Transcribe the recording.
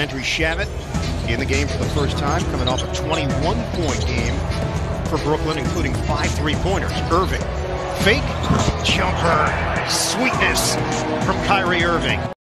Landry Shamet in the game for the first time, coming off a 21-point game for Brooklyn, including five three-pointers. Irving, fake jumper, sweetness from Kyrie Irving.